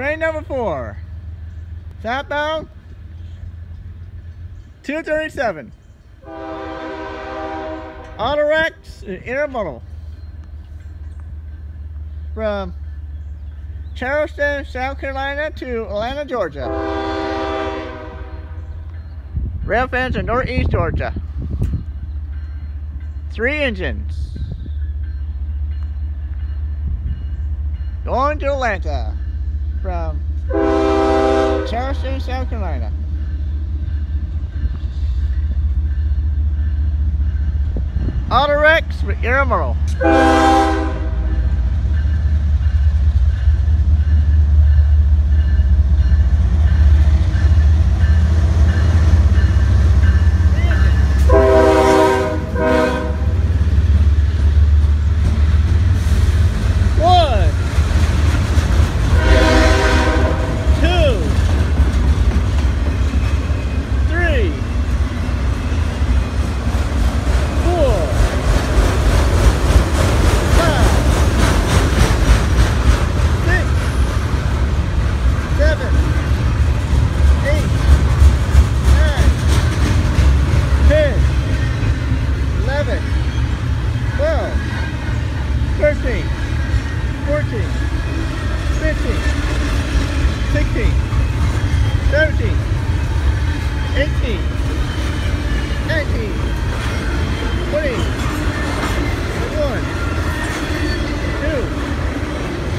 Train number four. Southbound 237. Autoracks Intermodal. From Charleston, South Carolina to Atlanta, Georgia. Rail fans in Northeast Georgia. Three engines. Going to Atlanta from Charleston, South Carolina. Autoracks with Intermodal. 13, 14, 15, 16, 17, 18, 19, 20, 21, 2,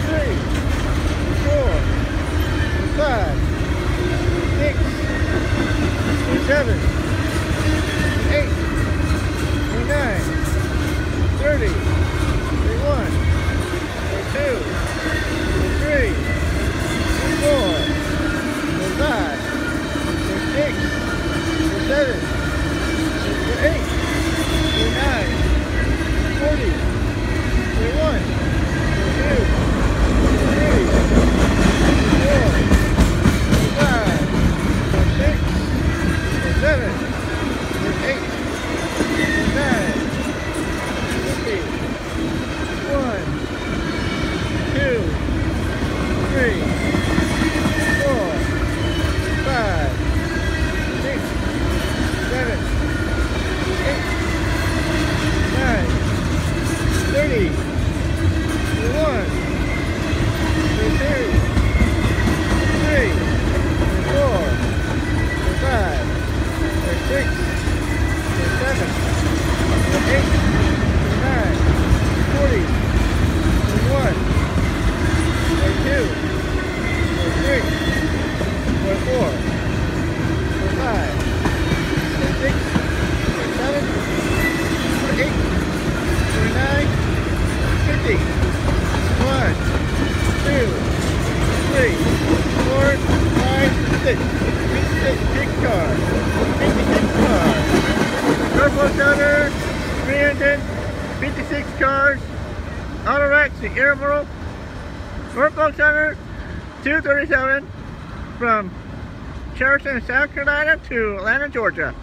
3, 4, 5, 6, 7, five, six. Fifty-six big car. Fifty-six car. Turbo Center, three engine, 56 cars, Autoracks, the Intermodal, Norfolk Southern 237 from Charleston, South Carolina to Atlanta, Georgia.